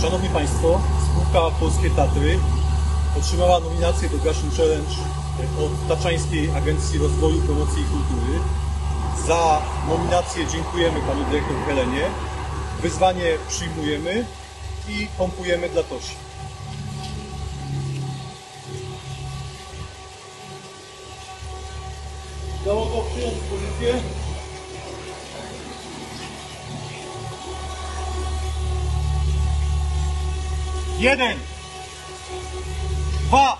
Szanowni Państwo, spółka Polskie Tatry otrzymała nominację do Gaszyn Challenge od Taczańskiej Agencji Rozwoju, Promocji i Kultury. Za nominację dziękujemy Pani Dyrektor Helenie. Wyzwanie przyjmujemy i pompujemy dla Tosi. Załogo przyjąć pozycję. Jeden, dwa,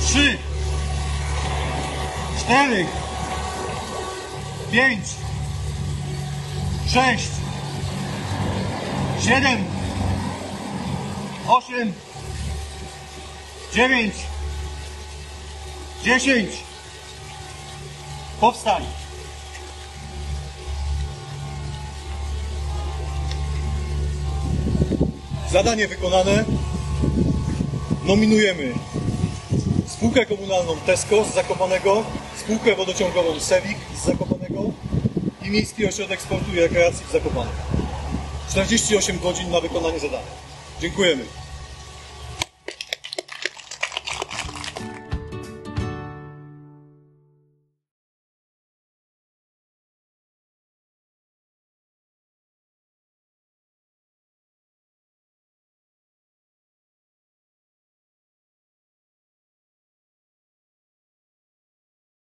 trzy, cztery, pięć, sześć, siedem, osiem, dziewięć, dziesięć. Powstań. Zadanie wykonane. Nominujemy spółkę komunalną Tesco z Zakopanego, spółkę wodociągową Sewik z Zakopanego i Miejski Ośrodek Sportu i Rekreacji w Zakopanem. 48 godzin na wykonanie zadania. Dziękujemy.